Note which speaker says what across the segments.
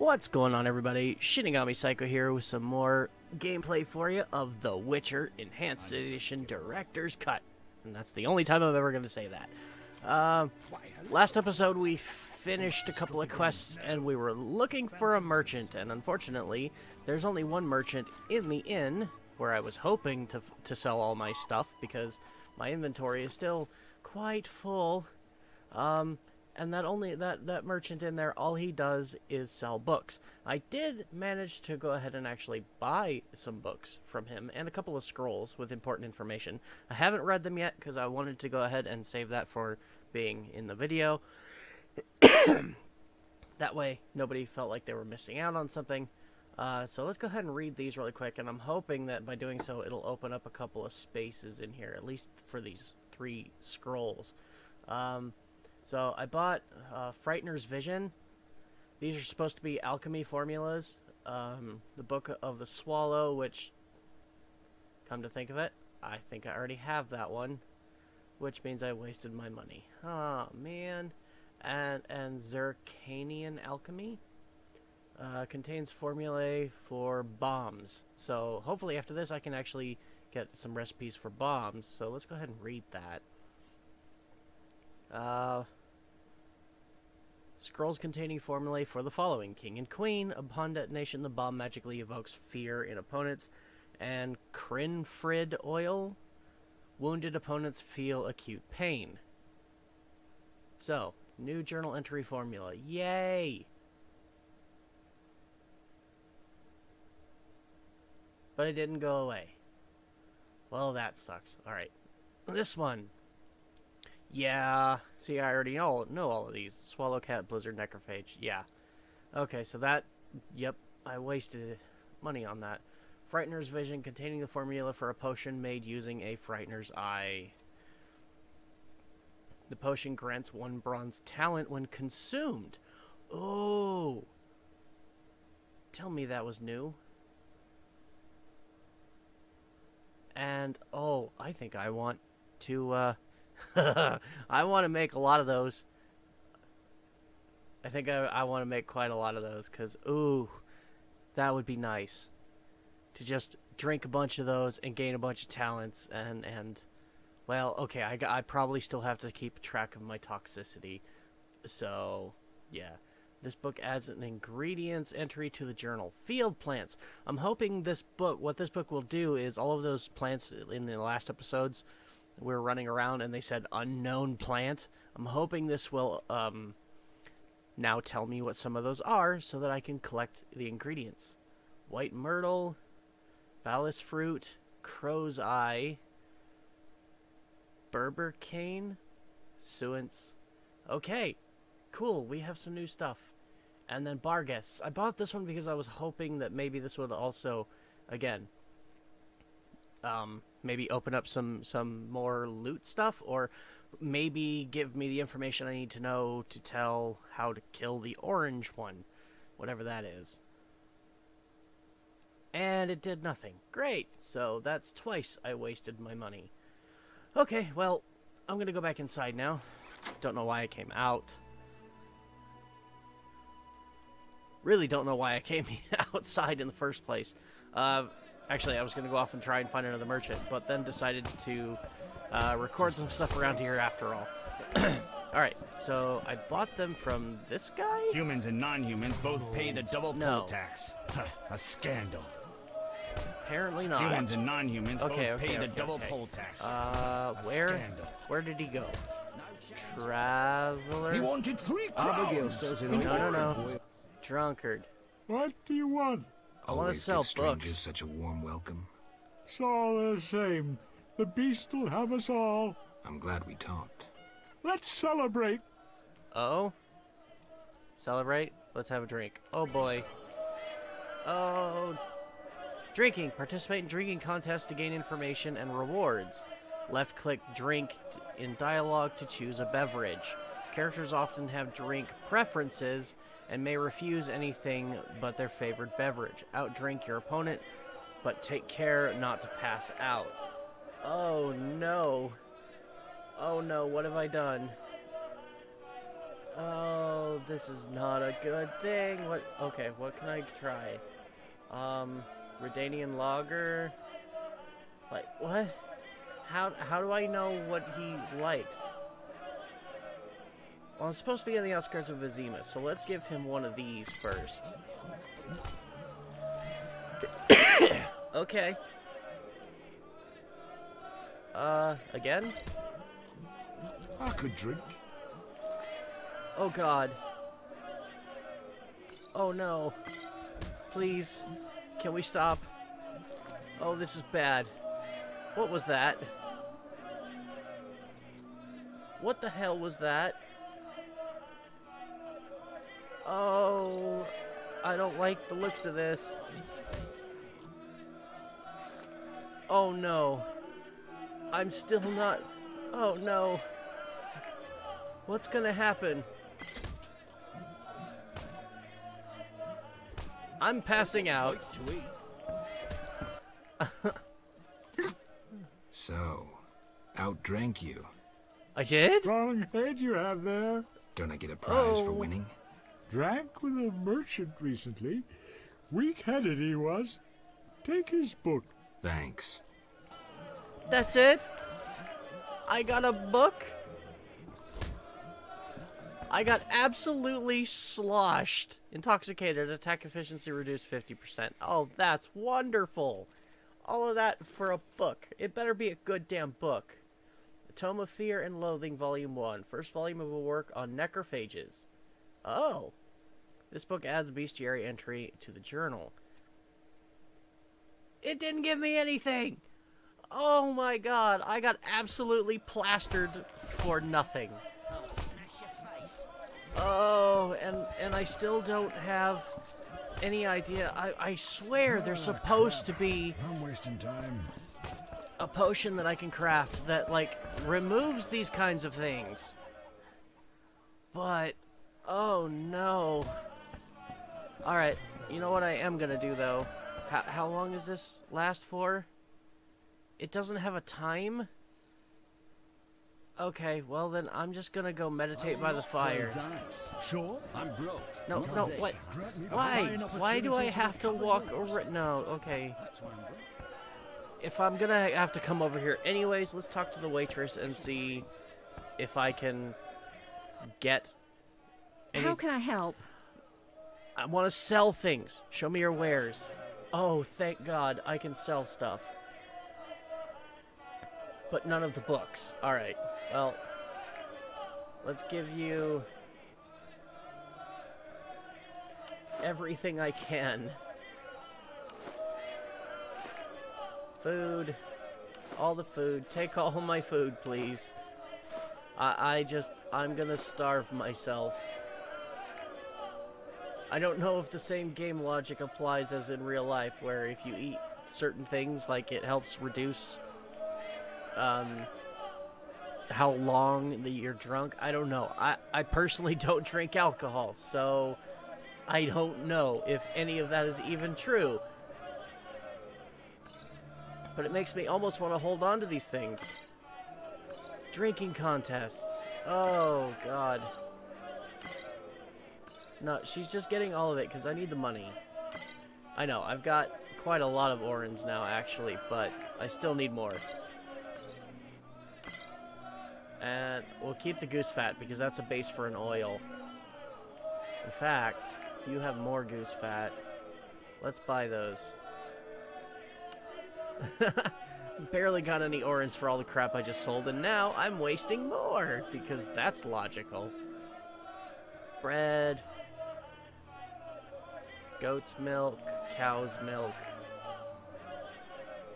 Speaker 1: What's going on everybody? Shinigami Saiko here with some more gameplay for you of The Witcher Enhanced Edition Director's Cut. And that's the only time I'm ever going to say that. Uh, last episode we finished a couple of quests and we were looking for a merchant and unfortunately there's only one merchant in the inn where I was hoping to, to sell all my stuff because my inventory is still quite full. Um, and that only that that merchant in there all he does is sell books. I did manage to go ahead and actually buy some books from him and a couple of scrolls with important information. I haven't read them yet because i wanted to go ahead and save that for being in the video. That way nobody felt like they were missing out on something. Uh, so let's go ahead and read these really quick and i'm hoping that by doing so it'll open up a couple of spaces in here at least for these three scrolls. Um, so I bought uh, Frightener's Vision. These are supposed to be alchemy formulas. Um, the Book of the Swallow, which, come to think of it, I think I already have that one, which means I wasted my money. Oh man. And and Zerrikanian Alchemy uh, contains formulae for bombs. So hopefully after this I can actually get some recipes for bombs. So let's go ahead and read that. Uh, Scrolls containing formulae for the following. King and Queen. Upon detonation, the bomb magically evokes fear in opponents. And Crinfrid oil. Wounded opponents feel acute pain. So, new journal entry formula. Yay! But it didn't go away. Well, that sucks. Alright. This one. Yeah. See, I already know, know all of these. Swallowcat, Blizzard, Necrophage. Yeah. Okay, so that... Yep, I wasted money on that. Frightener's Vision, containing the formula for a potion made using a Frightener's Eye. The potion grants one bronze talent when consumed. Oh! Tell me that was new. And, oh, I think I want to, uh... I want to make a lot of those. I think I, I want to make quite a lot of those because, ooh, that would be nice. To just drink a bunch of those and gain a bunch of talents and, and well, okay, I, I probably still have to keep track of my toxicity. So, yeah. This book adds an ingredients entry to the journal. Field plants. I'm hoping this book, what this book will do is all of those plants in the last episodes we are running around and they said unknown plant. I'm hoping this will um, now tell me what some of those are so that I can collect the ingredients. White myrtle, balisse fruit, crow's eye, berber cane, suence. Okay, cool. We have some new stuff. And then Barghest. I bought this one because I was hoping that maybe this would also, again, um, maybe open up some some more loot stuff or maybe give me the information I need to know to tell how to kill the orange one whatever that is. And it did nothing. Great. So that's twice I wasted my money. Okay well I'm gonna go back inside now. Don't know why I came out. Really don't know why I came outside in the first place. Uh, Actually, I was going to go off and try and find another merchant, but then decided to uh, record some stuff around here after all. Alright, so I bought them from this guy?
Speaker 2: Humans and non-humans both pay the double
Speaker 1: no.
Speaker 2: poll tax. a scandal.
Speaker 1: Apparently not.
Speaker 2: Humans and non-humans
Speaker 1: okay,
Speaker 2: both
Speaker 1: okay,
Speaker 2: pay
Speaker 1: okay,
Speaker 2: the double
Speaker 1: okay.
Speaker 2: poll tax.
Speaker 1: Uh, where?
Speaker 2: Scandal.
Speaker 1: Where did he go? Traveler?
Speaker 2: He wanted three
Speaker 3: Abigail
Speaker 2: crowns.
Speaker 3: says in
Speaker 1: No, no, no. Drunkard.
Speaker 4: What do you want?
Speaker 1: I want to
Speaker 3: Always
Speaker 1: sell
Speaker 3: give strangers
Speaker 1: books.
Speaker 3: such a warm welcome.
Speaker 4: It's all the same. The beast will have us all.
Speaker 3: I'm glad we talked.
Speaker 4: Let's celebrate.
Speaker 1: Oh? Celebrate? Let's have a drink. Oh boy. Oh. Drinking. Participate in drinking contests to gain information and rewards. Left click drink in dialogue to choose a beverage. Characters often have drink preferences and may refuse anything but their favored beverage. Outdrink your opponent, but take care not to pass out. Oh no. Oh no, what have I done? Oh, this is not a good thing. What? Okay, what can I try? Um, Redanian Lager. Like what? How how do I know what he likes? Well, I'm supposed to be on the outskirts of Vizima, so let's give him one of these first. okay. Uh, again?
Speaker 3: I could drink.
Speaker 1: Oh god. Oh no. Please. Can we stop? Oh, this is bad. What was that? What the hell was that? I don't like the looks of this. Oh no. I'm still not. Oh no. What's gonna happen? I'm passing out.
Speaker 3: So, outdrank you.
Speaker 1: I did?
Speaker 4: Strong head you have there.
Speaker 3: Don't I get a prize for
Speaker 1: Oh.
Speaker 3: winning?
Speaker 4: Drank with a merchant recently. Weak-headed he was. Take his book.
Speaker 3: Thanks.
Speaker 1: That's it? I got a book? I got absolutely sloshed. Intoxicated, attack efficiency reduced 50%. Oh, that's wonderful. All of that for a book. It better be a good damn book. The Tome of Fear and Loathing, Volume 1. First volume of a work on necrophages. Oh. This book adds a bestiary entry to the journal. It didn't give me anything! Oh my god, I got absolutely plastered for nothing. Oh, and and I still don't have any idea. I, I swear there's ah, supposed to be
Speaker 3: I'm wasting time.
Speaker 1: a potion that I can craft that like removes these kinds of things. But oh no. All right, you know what I am going to do though? How how long does this last for? It doesn't have a time? Okay, well then I'm just going to go meditate by the fire.
Speaker 4: Sure.
Speaker 2: I'm broke.
Speaker 1: No,
Speaker 2: Not
Speaker 1: no, what?
Speaker 2: Grant me a
Speaker 1: Why? Why do I have to walk
Speaker 2: yours.
Speaker 1: over? No, okay.
Speaker 2: That's why I'm broke.
Speaker 1: if I'm gonna have to come over here anyways, let's talk to the waitress and see if I can get.
Speaker 5: How can I help?
Speaker 1: I want to sell things. Show me your wares. Oh, thank God, I can sell stuff. But none of the books. All right. Well, let's give you everything I can. Food. All the food. Take all my food, please. I, I just, I'm gonna starve myself. I don't know if the same game logic applies as in real life, where if you eat certain things, like it helps reduce um, how long that you're drunk. I don't know. I, I personally don't drink alcohol, so I don't know if any of that is even true. But it makes me almost want to hold on to these things. Drinking contests. Oh, God. No, she's just getting all of it because I need the money. I know, I've got quite a lot of Orens now, actually, but I still need more. And we'll keep the goose fat because that's a base for an oil. In fact, you have more goose fat. Let's buy those. Barely got any orens for all the crap I just sold, and now I'm wasting more because that's logical. Bread, goat's milk, cow's milk,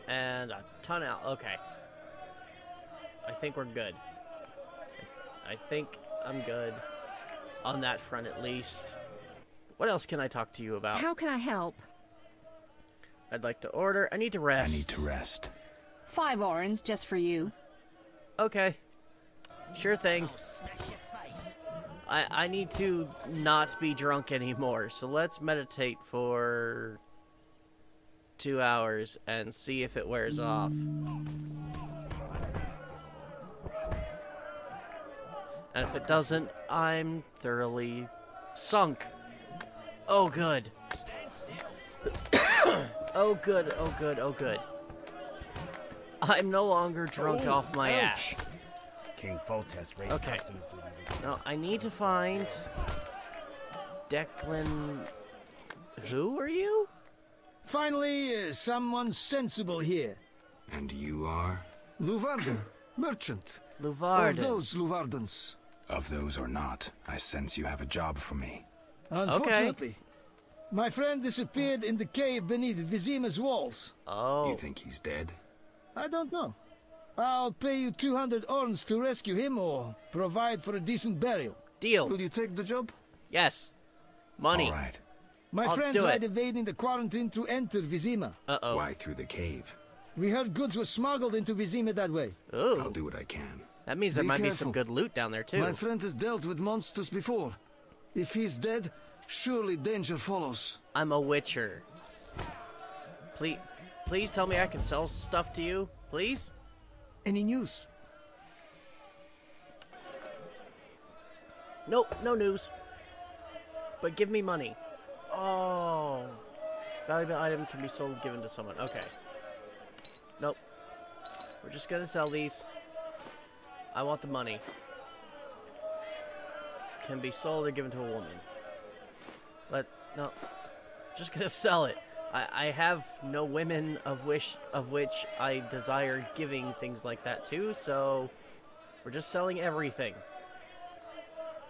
Speaker 1: and a ton of. Okay. I think we're good. I think I'm good on that front at least. What else can I talk to you about?
Speaker 5: How can I help?
Speaker 1: I'd like to order. I need to rest.
Speaker 3: I need to rest.
Speaker 5: Five orens just for you.
Speaker 1: Okay. Sure thing. I, I need to not be drunk anymore, so let's meditate for two hours and see if it wears off. And if it doesn't, I'm thoroughly sunk. Oh, good. oh, good, oh, good, oh, good. I'm no longer drunk
Speaker 2: Oh,
Speaker 1: off my
Speaker 2: ouch.
Speaker 1: ass.
Speaker 2: King Foltest raised
Speaker 1: Okay.
Speaker 2: customs duties. again.
Speaker 1: No, I need to find Declan. Who are you?
Speaker 6: Finally, uh, someone sensible here.
Speaker 3: And you are?
Speaker 6: Leuvaarden, merchant. Of those Leuvaardens.
Speaker 3: Of those or not, I sense you have a job for me.
Speaker 6: Unfortunately, my friend disappeared in the cave beneath Vizima's walls.
Speaker 1: Oh.
Speaker 3: You think he's dead?
Speaker 6: I don't know. I'll pay you 200 orns to rescue him or provide for a decent burial.
Speaker 1: Deal.
Speaker 6: Will you take the job?
Speaker 1: Yes. Money.
Speaker 3: All right.
Speaker 6: My
Speaker 1: I'll
Speaker 6: friend
Speaker 1: do
Speaker 6: tried
Speaker 1: it.
Speaker 6: evading the quarantine to enter Vizima.
Speaker 1: Uh oh.
Speaker 3: Why through the cave?
Speaker 6: We heard goods were smuggled into Vizima that way.
Speaker 3: I'll do what I can.
Speaker 1: That means there
Speaker 6: Be
Speaker 1: might be some good loot down there too.
Speaker 6: My friend has dealt with monsters before. If he's dead, surely danger follows.
Speaker 1: I'm a witcher. Please, please tell me I can sell stuff to you, please.
Speaker 6: Any news?
Speaker 1: Nope, no news. But give me money. Oh. Valuable item can be sold given to someone. Okay. Nope. We're just gonna sell these. I want the money. Can be sold or given to a woman. Let no. Just gonna sell it. I, I have no women of which of which I desire giving things like that to, so we're just selling everything.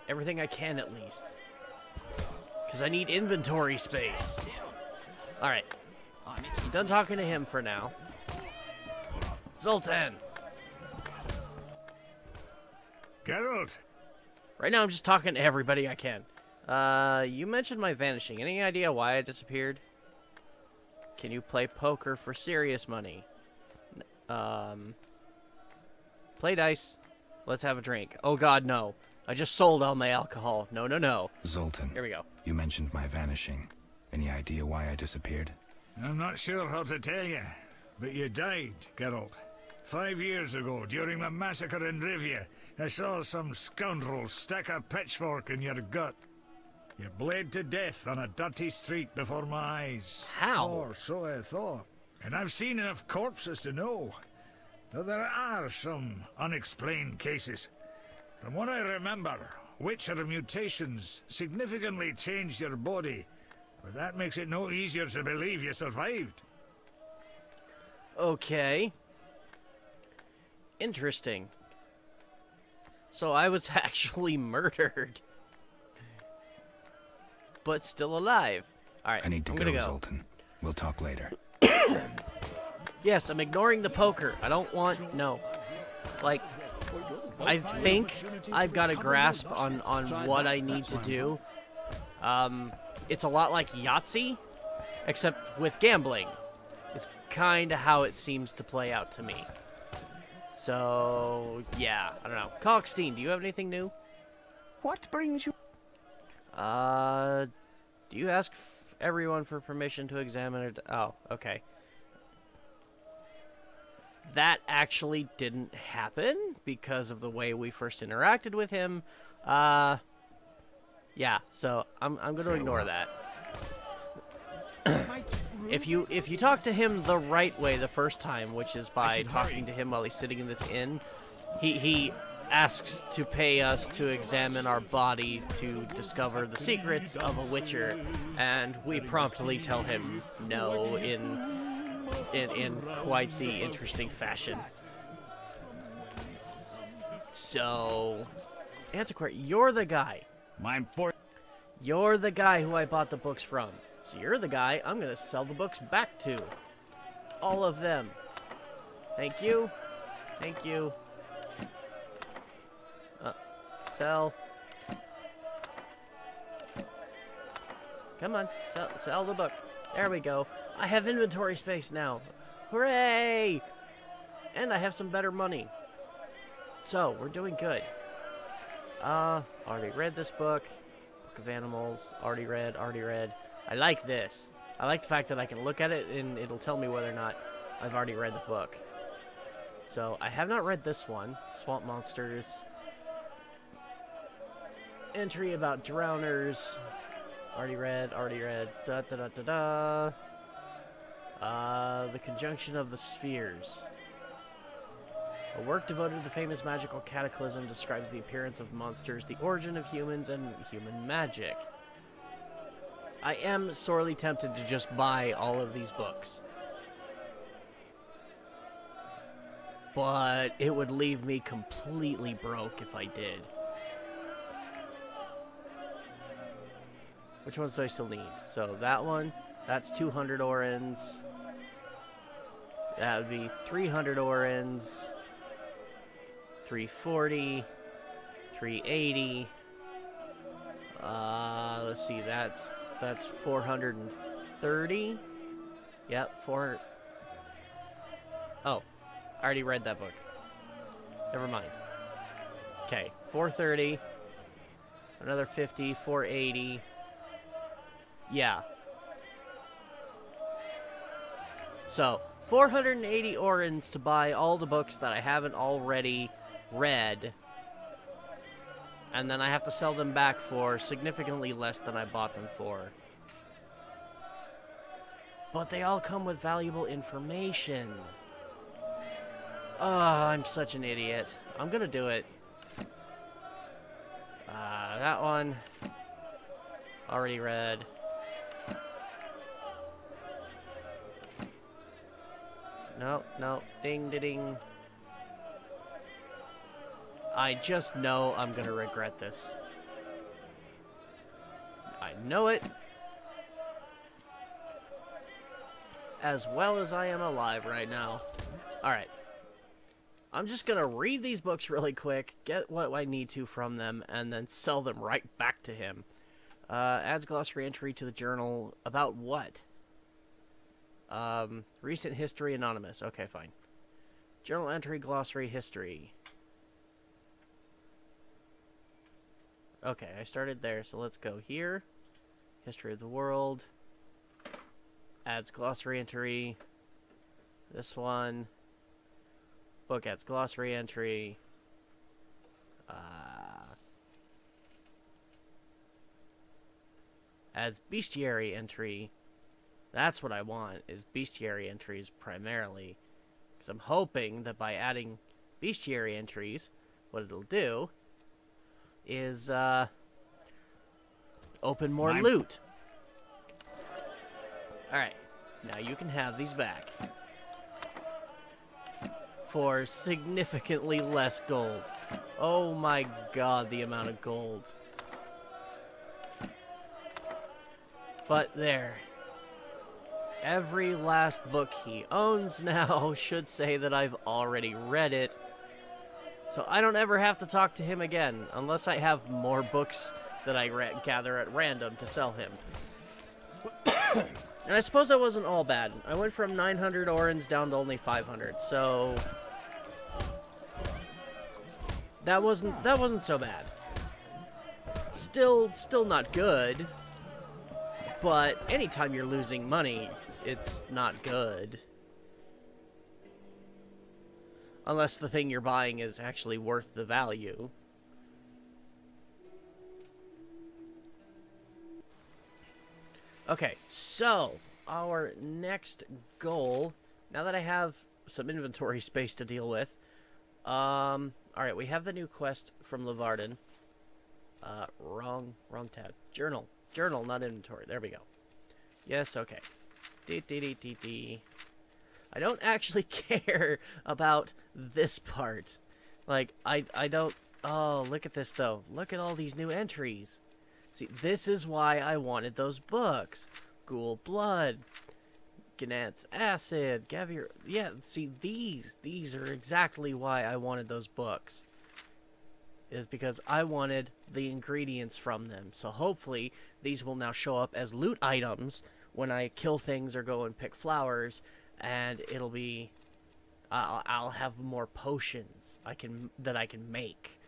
Speaker 1: Everything I can, at least. Because I need inventory space. Alright. Done talking to him for now. Zoltan!
Speaker 4: Geralt,
Speaker 1: Right now I'm just talking to everybody I can. Uh, you mentioned my vanishing. Any idea why I disappeared? Can you play poker for serious money? Um, play dice. Let's have a drink. Oh god, no. I just sold all my alcohol. No, no, no.
Speaker 3: Zoltan,
Speaker 1: Here we go.
Speaker 3: you mentioned my vanishing. Any idea why I disappeared?
Speaker 4: I'm not sure how to tell you, but you died, Geralt. Five years ago, during the massacre in Rivia, I saw some scoundrel stick a pitchfork in your gut. You bled to death on a dirty street before my eyes.
Speaker 1: How?
Speaker 4: Or so I thought. And I've seen enough corpses to know. Though there are some unexplained cases. From what I remember, Witcher mutations significantly changed your body, but that makes it no easier to believe you survived.
Speaker 1: Okay. Interesting. So I was actually murdered. But still alive. Alright,
Speaker 3: I need to
Speaker 1: I'm
Speaker 3: go,
Speaker 1: go.
Speaker 3: Zoltan. We'll talk later.
Speaker 1: Yes, I'm ignoring the poker. I don't want no. Like I think I've got a grasp on on what I need to do. Um it's a lot like Yahtzee except with gambling. It's kind of how it seems to play out to me. So, yeah, I don't know. Kalkstein, do you have anything new?
Speaker 7: What brings you?
Speaker 1: Uh, do you ask f- everyone for permission to examine it? Oh, okay. That actually didn't happen because of the way we first interacted with him. Uh, yeah. So I'm I'm going to ignore that. If you if you talk to him the right way the first time, which is by talking to him while he's sitting in this inn, he he asks to pay us to examine our body to discover the secrets of a witcher, and we promptly tell him no in in in quite the interesting fashion. So, Antiquary, you're the guy.
Speaker 2: Mine for
Speaker 1: You're the guy who I bought the books from. So you're the guy I'm gonna sell the books back to. All of them. Thank you. Thank you. Sell. Come on, sell, sell the book. There we go. I have inventory space now. Hooray! And I have some better money. So, we're doing good. Uh, already read this book. Book of Animals, already read, already read. I like this. I like the fact that I can look at it and it'll tell me whether or not I've already read the book. So, I have not read this one, Swamp Monsters. Entry about drowners. Already read, already read. Da da da da da. Uh, the conjunction of the spheres. A work devoted to the famous magical cataclysm describes the appearance of monsters, the origin of humans, and human magic. I am sorely tempted to just buy all of these books. But it would leave me completely broke if I did. Which ones do I still need? So that one, that's 200 orens. That would be 300 orens, 340. 380. Uh, let's see, that's that's 430. Yep, 400. Oh, I already read that book. Never mind. Okay, 430. Another 50, 480. Yeah. So, 480 orens to buy all the books that I haven't already read. And then I have to sell them back for significantly less than I bought them for. But they all come with valuable information. Oh, I'm such an idiot. I'm gonna do it. Uh, that one. Already read. No, no. Ding, ding, ding. I just know I'm gonna regret this. I know it. As well as I am alive right now. Alright. I'm just gonna read these books really quick, get what I need to from them, and then sell them right back to him. Uh, adds glossary entry to the journal about what? Um, recent history anonymous. Okay, fine. Journal entry glossary history. Okay, I started there, so let's go here. History of the world. Adds glossary entry. This one. Book adds glossary entry. Uh, adds bestiary entry. That's what I want, is bestiary entries primarily. Because I'm hoping that by adding bestiary entries, what it'll do is uh, open more loot. Alright, now you can have these back. For significantly less gold. Oh my god, the amount of gold. But there. Every last book he owns now should say that I've already read it. So I don't ever have to talk to him again, unless I have more books that I gather at random to sell him. and I suppose that wasn't all bad. I went from 900 orens down to only 500, so that wasn't that wasn't so bad. Still, still not good. But anytime you're losing money, it's not good. Unless the thing you're buying is actually worth the value. Okay, so our next goal, now that I have some inventory space to deal with, um, alright, we have the new quest from Leuvaarden. Uh, wrong, wrong tab. Journal. Journal, not inventory. There we go. Yes, okay. Dee dee dee. I don't actually care about this part. Like, I, I don't... Oh, look at this, though. Look at all these new entries. See, this is why I wanted those books. Ghoul Blood, Ganance Acid, Gavir... Yeah, see, these, these are exactly why I wanted those books. Is because I wanted the ingredients from them. So hopefully, these will now show up as loot items when I kill things or go and pick flowers, and it'll be... I'll, I'll have more potions I can that I can make.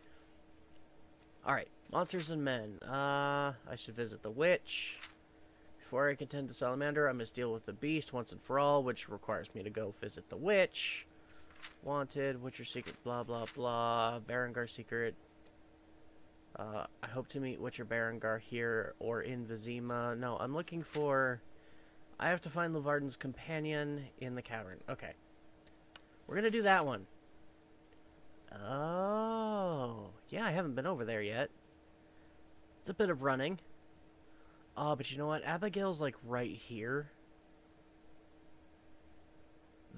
Speaker 1: Alright, monsters and men. Uh, I should visit the witch. Before I contend to Salamander, I must deal with the beast once and for all, which requires me to go visit the witch. Wanted, Witcher secret, blah blah blah. Berengar secret. Uh, I hope to meet Witcher Berengar here or in Vizima. No, I'm looking for... I have to find Leuvaarden's companion in the cavern. Okay. We're gonna do that one. Oh. Yeah, I haven't been over there yet. It's a bit of running. Oh, but you know what? Abigail's like right here.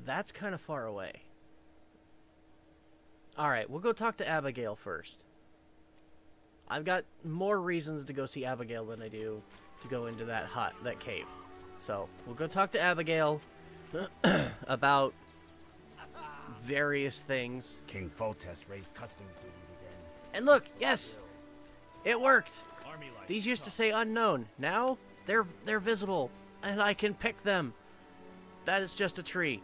Speaker 1: That's kind of far away. Alright, we'll go talk to Abigail first. I've got more reasons to go see Abigail than I do to go into that hut, that cave. So, we'll go talk to Abigail about various things.
Speaker 2: King Foltest raised customs duties again.
Speaker 1: And look, yes! It worked! These used to say unknown. Now, they're they're visible, and I can pick them. That is just a tree.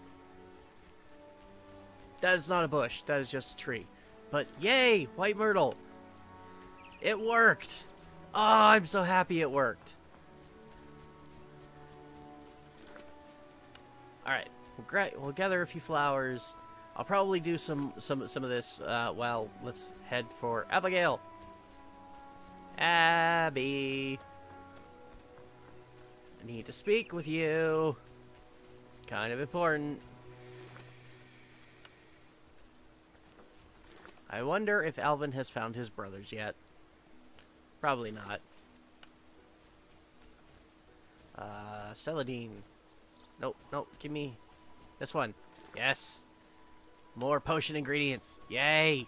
Speaker 1: That is not a bush. That is just a tree. But yay, white myrtle. It worked. Oh, I'm so happy it worked. All right, we'll, we'll gather a few flowers. I'll probably do some some some of this. Uh, well, let's head for Abigail. Abby. I need to speak with you. Kind of important. I wonder if Alvin has found his brothers yet. Probably not. Uh, Celandine. Nope, nope, give me this one. Yes. More potion ingredients. Yay!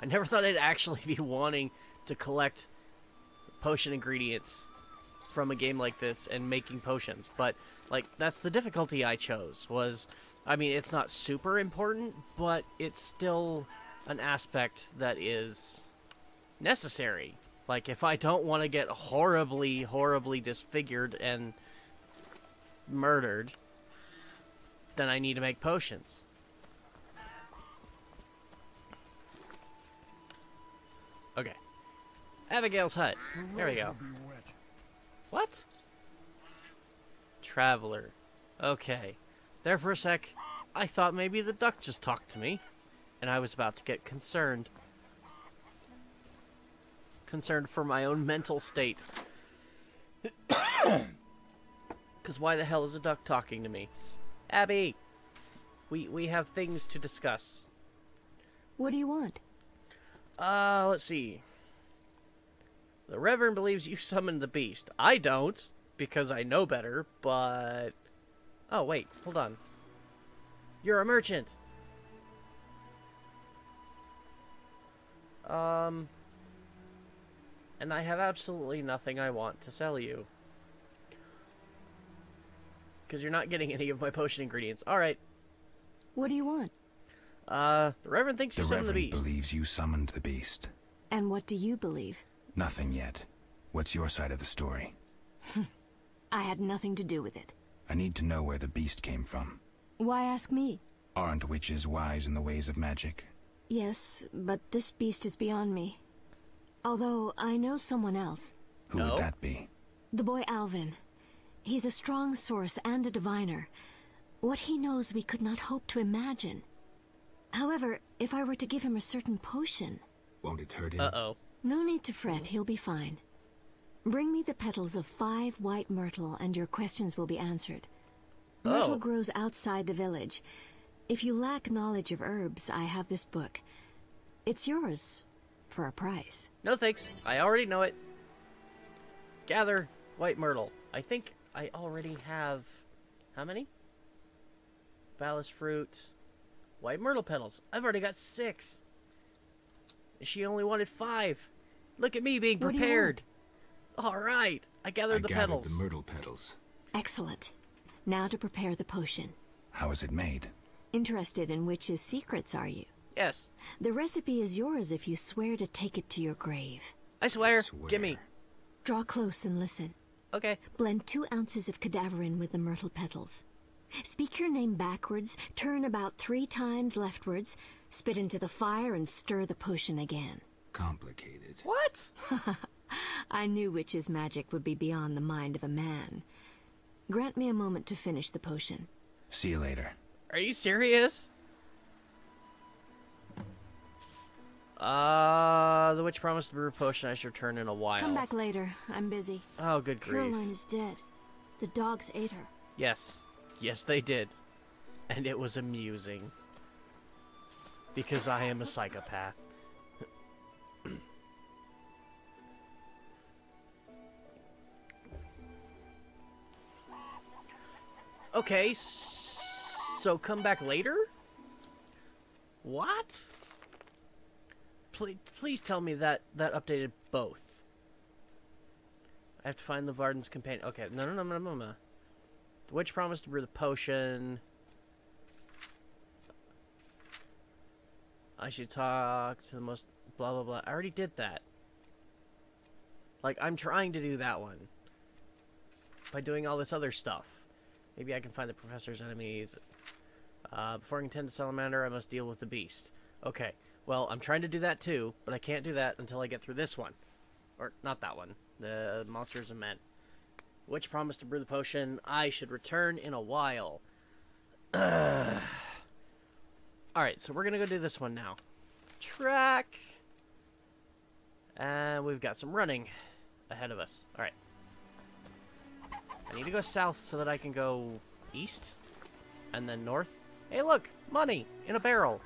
Speaker 1: I never thought I'd actually be wanting to collect potion ingredients from a game like this and making potions, but like that's the difficulty I chose was I mean, it's not super important, but it's still an aspect that is necessary. Like if I don't want to get horribly horribly disfigured and murdered, then I need to make potions. Okay. Abigail's hut. There we go. What? Traveler. Okay. There for a sec, I thought maybe the duck just talked to me, and I was about to get concerned. Concerned for my own mental state. Because why the hell is a duck talking to me? Abby! We, we have things to discuss.
Speaker 5: What do you want?
Speaker 1: Uh, let's see. The Reverend believes you summoned the beast. I don't, because I know better, but... Oh, wait, hold on. You're a merchant. Um... And I have absolutely nothing I want to sell you. Because you're not getting any of my potion ingredients. Alright,
Speaker 5: What do you want?
Speaker 1: uh, the Reverend thinks
Speaker 3: The
Speaker 1: you summoned the
Speaker 3: Reverend
Speaker 1: beast.
Speaker 3: believes you summoned the beast.
Speaker 5: And what do you believe?
Speaker 3: Nothing yet. What's your side of the story?
Speaker 5: I had nothing to do with it.
Speaker 3: I need to know where the beast came from.
Speaker 5: Why ask me?
Speaker 3: Aren't witches wise in the ways of magic?
Speaker 5: Yes, but this beast is beyond me. Although I know someone else.
Speaker 3: Who
Speaker 1: No.
Speaker 3: would that be?
Speaker 5: The boy Alvin. He's a strong source and a diviner. What he knows we could not hope to imagine. However, if I were to give him a certain potion,
Speaker 3: Won't it hurt him?
Speaker 1: Uh-oh.
Speaker 5: no need to fret, he'll be fine. Bring me the petals of five white myrtle and your questions will be answered. Oh. Myrtle
Speaker 1: Oh.
Speaker 5: grows outside the village. If you lack knowledge of herbs, I have this book. It's yours for a price.
Speaker 1: No thanks. I already know it. Gather white myrtle. I think I already have how many? Balisse fruit, white myrtle petals. I've already got six. She only wanted five. Look at me being
Speaker 5: What
Speaker 1: prepared. All right, I gathered
Speaker 3: I
Speaker 1: the
Speaker 3: gathered
Speaker 1: petals.
Speaker 3: the myrtle petals.
Speaker 5: Excellent. Now to prepare the potion.
Speaker 3: How is it made?
Speaker 5: Interested in witches' secrets, are you?
Speaker 1: Yes,
Speaker 5: The recipe is yours if you swear to take it to your grave.
Speaker 1: I swear.
Speaker 3: Swear.
Speaker 1: Give me.
Speaker 5: Draw close and listen.
Speaker 1: Okay.
Speaker 5: Blend two ounces of cadaverine with the myrtle petals. Speak your name backwards, turn about three times leftwards, spit into the fire, and stir the potion again.
Speaker 3: Complicated.
Speaker 1: What?
Speaker 5: I knew witch's magic would be beyond the mind of a man. Grant me a moment to finish the potion.
Speaker 3: See you later.
Speaker 1: Are you serious? Uh, the witch promised to brew a potion I should return in a while.
Speaker 5: Come back later. I'm busy.
Speaker 1: Oh, good grief.
Speaker 5: Caroline is dead. The dogs ate her.
Speaker 1: Yes. Yes, they did. And it was amusing. Because I am a psychopath. okay, so come back later? What? Please, please tell me that that updated both. I have to find the Varden's companion. Okay, no, no, no, no, no, no. The witch promised to brew the potion. I should talk to the most blah blah blah. I already did that. Like I'm trying to do that one by doing all this other stuff. Maybe I can find the professor's enemies. Uh, before I can tend to salamander, I must deal with the beast. Okay. Well, I'm trying to do that too, but I can't do that until I get through this one. Or, not that one. The Monsters of Men. Witch promised to brew the potion. I should return in a while. Alright, so we're gonna go do this one now. Track. And we've got some running ahead of us. Alright. I need to go south so that I can go east. And then north. Hey look! Money! In a barrel!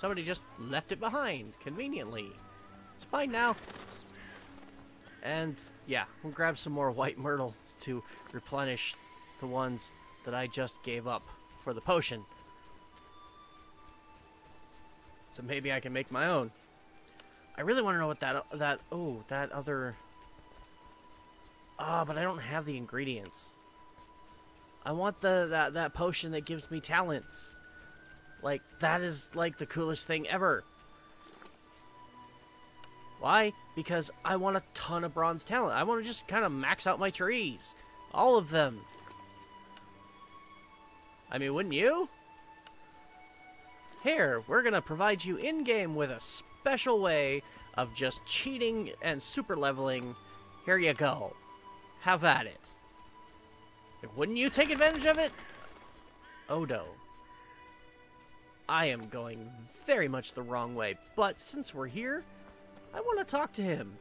Speaker 1: Somebody just left it behind, conveniently. It's fine now. And, yeah, we'll grab some more white myrtle to replenish the ones that I just gave up for the potion. So maybe I can make my own. I really want to know what that, that, oh, that other... Ah, but I don't have the ingredients. I want the, that, that potion that gives me talents. Like, that is, like, the coolest thing ever. Why? Because I want a ton of bronze talent. I want to just kind of max out my trees. All of them. I mean, wouldn't you? Here, we're going to provide you in-game with a special way of just cheating and super leveling. Here you go. Have at it. Wouldn't you take advantage of it? Odo. I am going very much the wrong way, but since we're here, I want to talk to him.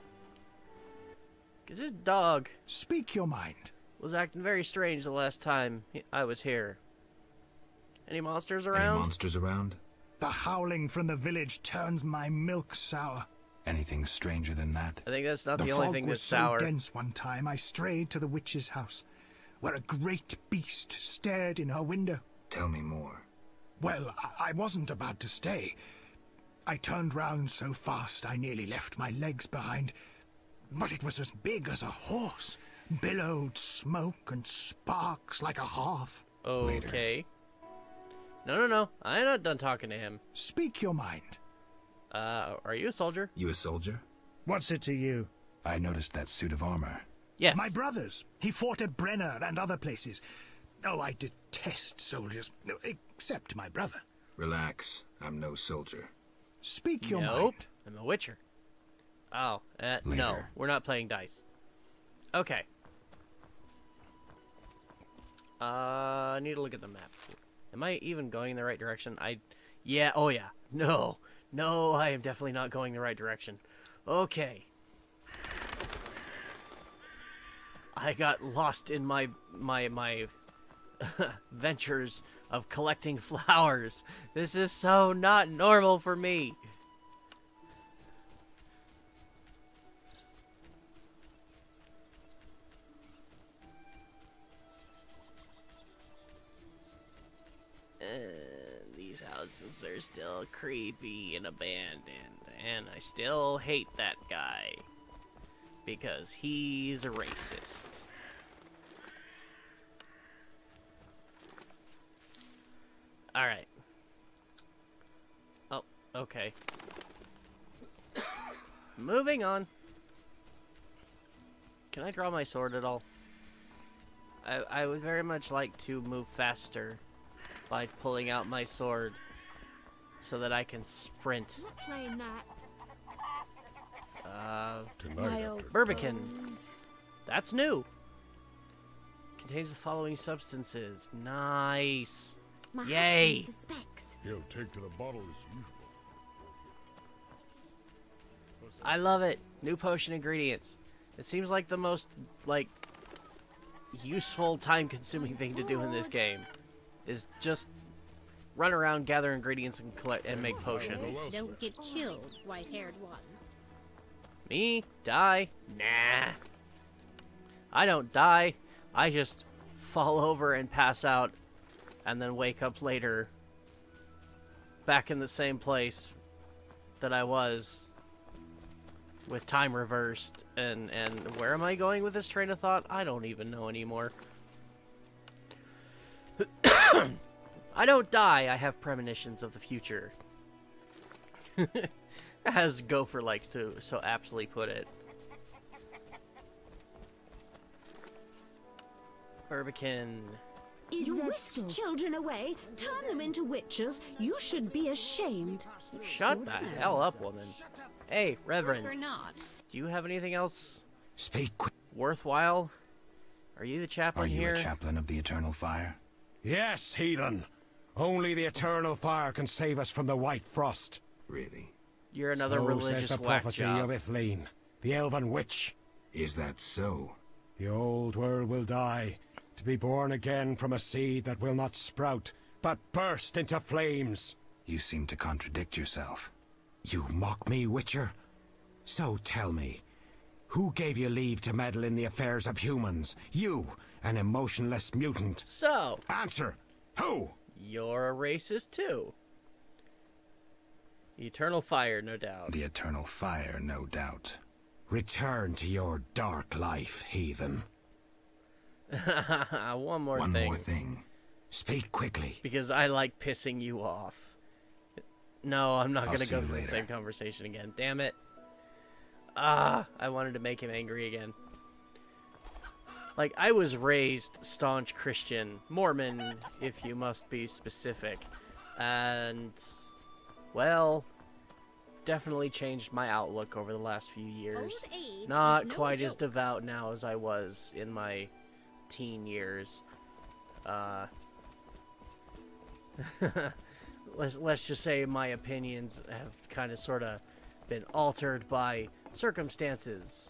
Speaker 1: Because his dog
Speaker 7: Speak your mind.
Speaker 1: was acting very strange the last time I was here. Any monsters around?
Speaker 3: Any monsters around?
Speaker 7: The howling from the village turns my milk sour.
Speaker 3: Anything stranger than that?
Speaker 1: I think that's not
Speaker 7: The,
Speaker 1: the, only
Speaker 7: fog
Speaker 1: thing
Speaker 7: was
Speaker 1: that's
Speaker 7: so
Speaker 1: sour.
Speaker 7: dense one time I strayed to the witch's house, where a great beast stared in her window.
Speaker 3: Tell me more.
Speaker 7: Well, I, I wasn't about to stay. I turned round so fast I nearly left my legs behind. But it was as big as a horse, billowed smoke and sparks like a hearth.
Speaker 3: Later.
Speaker 1: Okay. No, no, no. I'm not done talking to him.
Speaker 7: Speak your mind.
Speaker 1: Uh, are you a soldier?
Speaker 3: You a soldier?
Speaker 4: What's it to you?
Speaker 3: I noticed that suit of armor.
Speaker 1: Yes.
Speaker 7: My brothers. He fought at Brenna and other places. Oh, I detest soldiers, except my brother.
Speaker 3: Relax. I'm no soldier.
Speaker 7: Speak your
Speaker 1: nope.
Speaker 7: mind.
Speaker 1: I'm a witcher. Oh, uh, no. We're not playing dice. Okay. Uh, I need to look at the map. Am I even going in the right direction? I, yeah, oh yeah. No, no, I am definitely not going the right direction. Okay. I got lost in my, my, my ventures of collecting flowers. This is so not normal for me. And these houses are still creepy and abandoned, and I still hate that guy because he's a racist. All right. Oh, okay. Moving on. Can I draw my sword at all? I, I would very much like to move faster by pulling out my sword so that I can sprint.
Speaker 5: Not playing that.
Speaker 1: Uh,
Speaker 5: My old
Speaker 1: Burbican. that's new. Contains the following substances. Nice.
Speaker 5: My
Speaker 1: Yay.
Speaker 5: husband suspects.
Speaker 4: He'll take to the bottle as usual.
Speaker 1: I love it. New potion ingredients. It seems like the most, like, useful, time-consuming thing to do in this game. Is just run around, gather ingredients, and collect and make potions.
Speaker 8: Don't get killed, white-haired one.
Speaker 1: Me? Die? Nah. I don't die. I just fall over and pass out and then wake up later back in the same place that I was with time reversed and and where am I going with this train of thought? I don't even know anymore. I don't die. I have premonitions of the future. As Gopher likes to so aptly put it. Berbercane.
Speaker 5: Is
Speaker 9: you
Speaker 5: that
Speaker 9: whisked
Speaker 5: so?
Speaker 9: children away, turn them into witches. You should be ashamed.
Speaker 1: Shut the hell up, woman. Hey, Reverend,
Speaker 8: Or not.
Speaker 1: do you have anything else
Speaker 2: Speak quick.
Speaker 1: worthwhile? Are you the chaplain
Speaker 3: Are you
Speaker 1: here?
Speaker 3: a chaplain of the Eternal Fire?
Speaker 10: Yes, heathen. Only the eternal fire can save us from the white frost.
Speaker 3: Really?
Speaker 1: You're another
Speaker 10: so
Speaker 1: religious
Speaker 10: says the prophecy
Speaker 1: job.
Speaker 10: of Ithlinne, the elven witch.
Speaker 3: Is that so?
Speaker 10: The old world will die, to be born again from a seed that will not sprout, but burst into flames.
Speaker 3: You seem to contradict yourself.
Speaker 10: You mock me, Witcher? So tell me, who gave you leave to meddle in the affairs of humans? You, an emotionless mutant.
Speaker 1: So,
Speaker 10: Answer! Who?
Speaker 1: you're a racist too. Eternal fire, no doubt.
Speaker 3: The Eternal Fire, no doubt.
Speaker 10: Return to your dark life, heathen.
Speaker 1: One more
Speaker 3: One
Speaker 1: thing.
Speaker 3: more thing.
Speaker 10: Speak quickly.
Speaker 1: Because I like pissing you off. No, I'm not
Speaker 3: I'll
Speaker 1: gonna go
Speaker 3: you
Speaker 1: through the same conversation again. Damn it. Ah, I wanted to make him angry again. Like, I was raised staunch Christian, Mormon, if you must be specific. And, well, definitely changed my outlook over the last few years. Not
Speaker 8: no
Speaker 1: quite as devout now as I was in my teen years. Uh, let's let's just say my opinions have kind of sort of been altered by circumstances.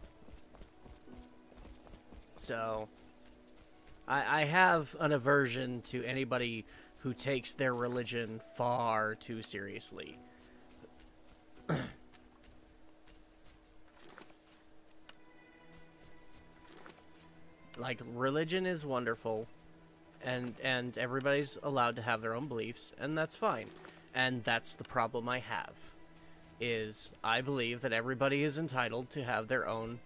Speaker 1: So, I I have an aversion to anybody who takes their religion far too seriously. like religion is wonderful and and everybody's allowed to have their own beliefs and that's fine and that's the problem i have is i believe that everybody is entitled to have their own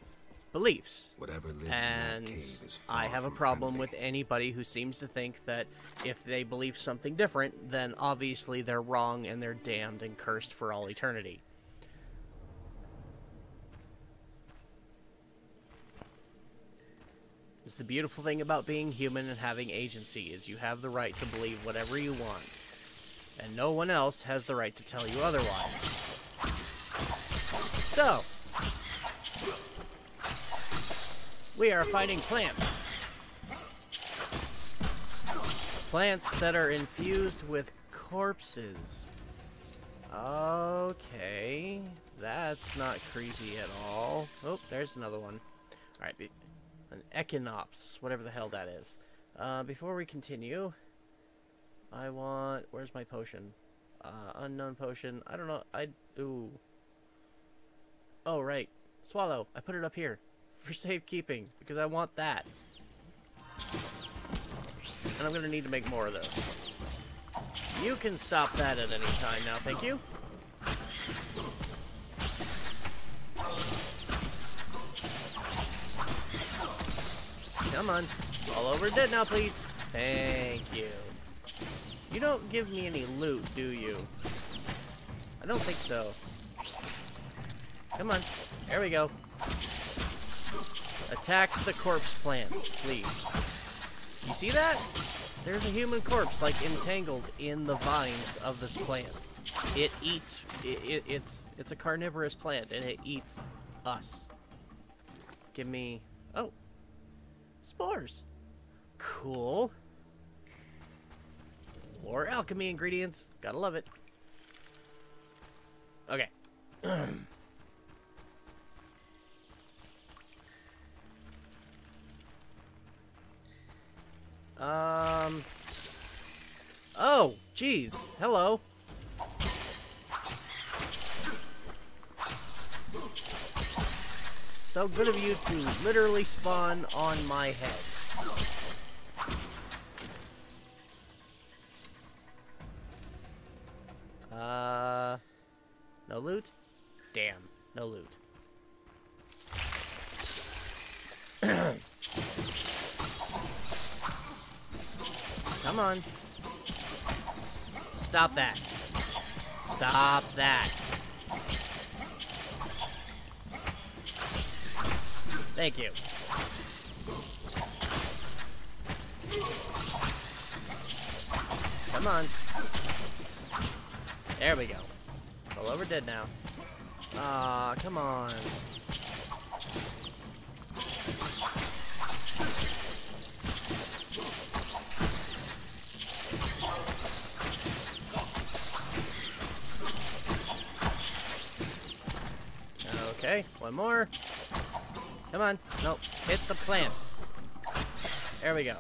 Speaker 1: beliefs
Speaker 3: Whatever lives in
Speaker 1: and
Speaker 3: that cave is
Speaker 1: I have a problem
Speaker 3: friendly.
Speaker 1: with anybody who seems to think that if they believe something different, then obviously they're wrong and they're damned and cursed for all eternity. It's the beautiful thing about being human and having agency is you have the right to believe whatever you want, and no one else has the right to tell you otherwise. So, we are fighting plants. Plants that are infused with corpses. Okay, that's not creepy at all. Oh, there's another one. Alright, an echinops, whatever the hell that is. Uh, before we continue, I want. Where's my potion? Uh, unknown potion. I don't know. I. Ooh. Oh, right. Swallow. I put it up here for safekeeping because I want that. And I'm gonna need to make more of those. You can stop that at any time now, thank you. Come on. All over dead now, please. Thank you. You don't give me any loot, do you? I don't think so. Come on. There we go. Attack the corpse plant, please. You see that? There's a human corpse, like, entangled in the vines of this plant. It eats... It, it, it's, it's a carnivorous plant, and it eats us. Give me... Spores. Cool. More alchemy ingredients. Gotta love it. Okay. um. Oh, geez. Hello. So good of you to literally spawn on my head. Uh, no loot? Damn, no loot. Come on. Stop that. Stop that. Thank you. Come on. There we go. Well, over dead now. Ah, come on. Okay, one more. Come on. Nope. Hit the plant. There we go.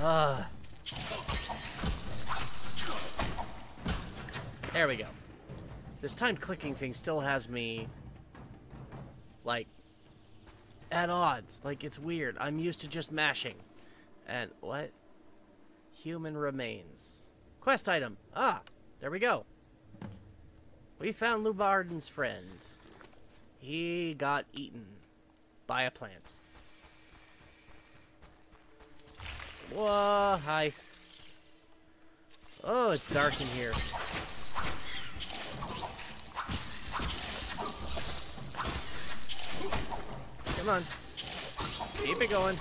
Speaker 1: Ah. There we go. This timed clicking thing still has me, like, at odds. Like, it's weird. I'm used to just mashing. And what? Human remains. Quest item. Ah, there we go. We found Leuvaarden's friend. He got eaten by a plant. Whoa, hi. Oh, it's dark in here. Come on. Keep it going.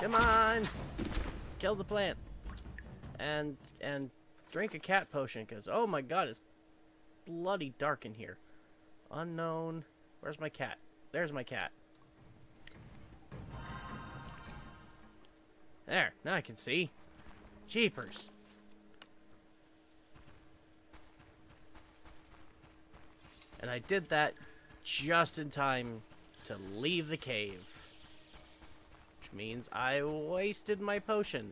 Speaker 1: Come on. Kill the plant. And, and drink a cat potion, because, oh my god, it's bloody dark in here. Unknown. Where's my cat? There's my cat. There, now I can see. Jeepers. And I did that just in time to leave the cave. Which means I wasted my potion.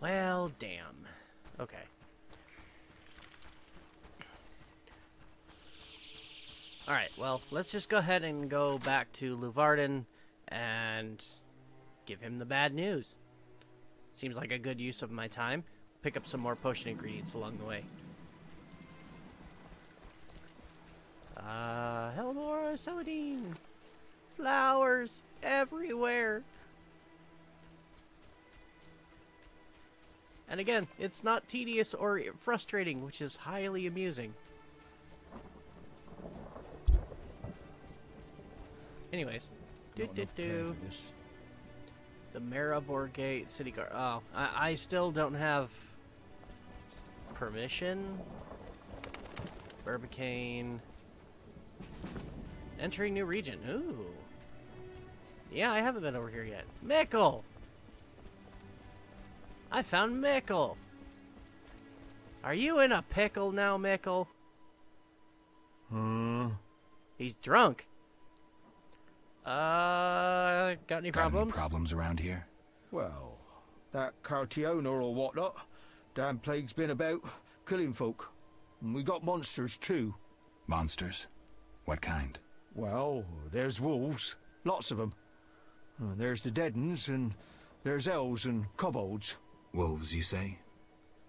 Speaker 1: Well, damn. Okay. Alright, well, let's just go ahead and go back to Leuvaarden and give him the bad news. Seems like a good use of my time. Pick up some more potion ingredients along the way. Uh, Helmora, Celandine! Flowers everywhere! And again, it's not tedious or frustrating, which is highly amusing. Anyways, do do do. The Maribor Gate City Guard. Oh, I, I still don't have permission. Berbercane. Entering new region. Ooh. Yeah, I haven't been over here yet. Mickle! I found Mickle! Are you in a pickle now, Mickle?
Speaker 6: Hmm.
Speaker 1: He's drunk. Uh, got any
Speaker 3: Got
Speaker 1: problems?
Speaker 3: any problems around here?
Speaker 6: Well, that Catriona or whatnot. Damn plague's been about, killing folk. And we got monsters too.
Speaker 3: Monsters? What kind?
Speaker 6: Well, there's wolves. Lots of them. there's the dead uns, and there's elves and kobolds.
Speaker 3: Wolves, you say?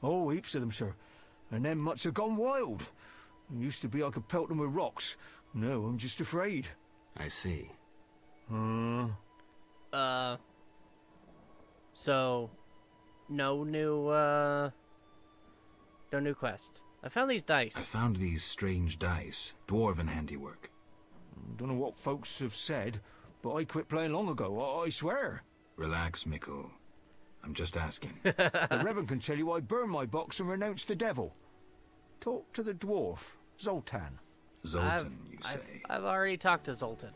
Speaker 6: Oh, heaps of them, sir. And them much have gone wild. It used to be I could pelt them with rocks. No, I'm just afraid.
Speaker 3: I see.
Speaker 6: Hmm.
Speaker 1: Uh. So, no new, uh. No new quest. I found these dice.
Speaker 3: I found these strange dice. Dwarven handiwork.
Speaker 6: Don't know what folks have said, but I quit playing long ago, I, I swear.
Speaker 3: Relax, Mickle. I'm just asking.
Speaker 6: the Reverend can tell you I burned my box and renounced the devil. Talk to the dwarf, Zoltan.
Speaker 3: Zoltan,
Speaker 1: I've,
Speaker 3: you say?
Speaker 1: I've, I've, already talked to Zoltan.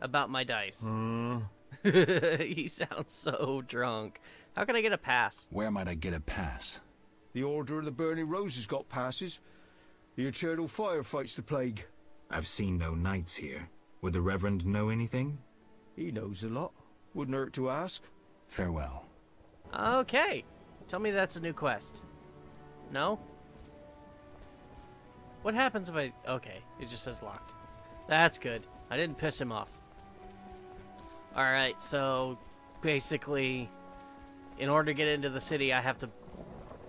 Speaker 1: About my dice.
Speaker 6: Uh.
Speaker 1: he sounds so drunk. How can I get a pass?
Speaker 3: Where might I get a pass?
Speaker 6: The Order of the Burning Roses got passes. The Eternal Fire fights the plague.
Speaker 3: I've seen no knights here. Would the Reverend know anything?
Speaker 6: He knows a lot. Wouldn't hurt to ask.
Speaker 3: Farewell.
Speaker 1: Okay. Tell me that's a new quest. No? What happens if I... Okay, it just says locked. That's good. I didn't piss him off. Alright, so... Basically... In order to get into the city, I have to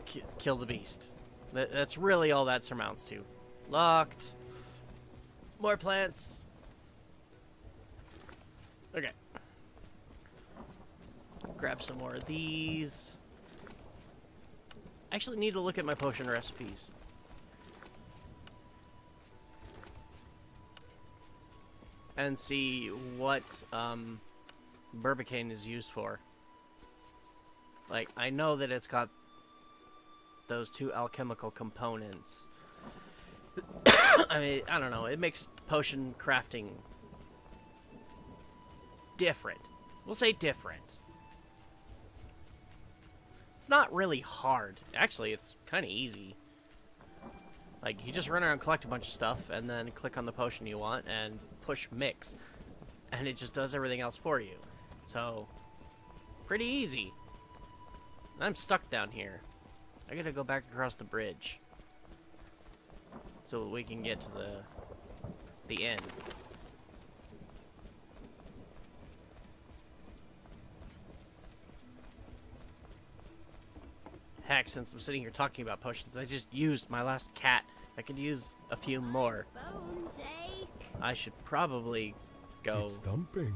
Speaker 1: ki kill the beast. That, that's really all that surmounts to. Locked. More plants. Okay. Grab some more of these. I actually need to look at my potion recipes. And see what um, Berbercane is used for. Like, I know that it's got those two alchemical components. I mean, I don't know. It makes potion crafting different. We'll say different. It's not really hard. Actually, it's kind of easy. Like, you just run around collect a bunch of stuff, and then click on the potion you want, and push mix. And it just does everything else for you. So, pretty easy. I'm stuck down here. I gotta go back across the bridge. So we can get to the the end. Heck, since I'm sitting here talking about potions, I just used my last cat. I could use a few more.
Speaker 9: Bones ache.
Speaker 1: I should probably go
Speaker 11: It's thumping.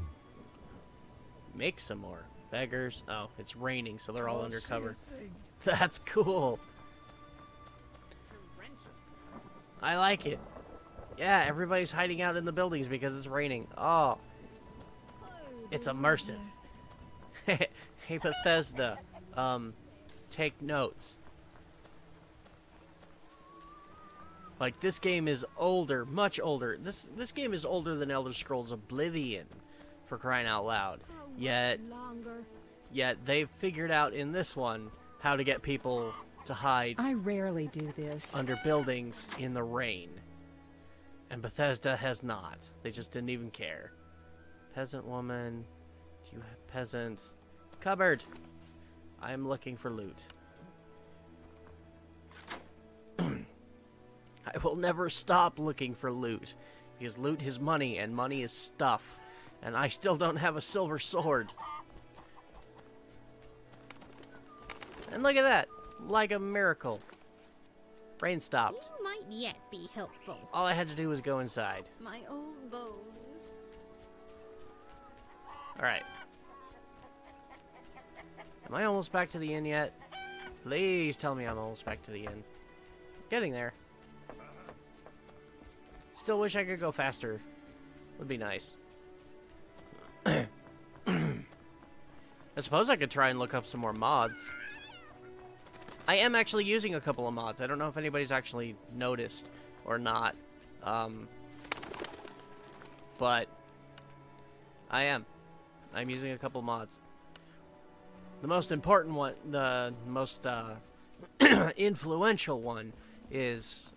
Speaker 1: Make some more. Beggars. Oh, it's raining, so they're all undercover. That's cool. I like it. Yeah, everybody's hiding out in the buildings because it's raining. Oh. It's immersive. hey, Bethesda. Um, take notes. Like, this game is older, much older. This this game is older than Elder Scrolls Oblivion, for crying out loud. Yet, yet they've figured out in this one how to get people to hide
Speaker 12: I rarely do this.
Speaker 1: under buildings in the rain. And Bethesda has not. They just didn't even care. Peasant woman. Do you have peasant? Cupboard. I'm looking for loot. I will never stop looking for loot. Because loot is money, and money is stuff. And I still don't have a silver sword. And look at that. Like a miracle. Rain stopped.
Speaker 8: You might yet be helpful.
Speaker 1: All I had to do was go inside.
Speaker 8: My old bones.
Speaker 1: Alright. Am I almost back to the inn yet? Please tell me I'm almost back to the inn. Getting there. Still wish I could go faster. Would be nice. Suppose I could try and look up some more mods. I am actually using a couple of mods. I don't know if anybody's actually noticed or not. Um, but I am. I'm using a couple mods. The most important one, the most uh, influential one, is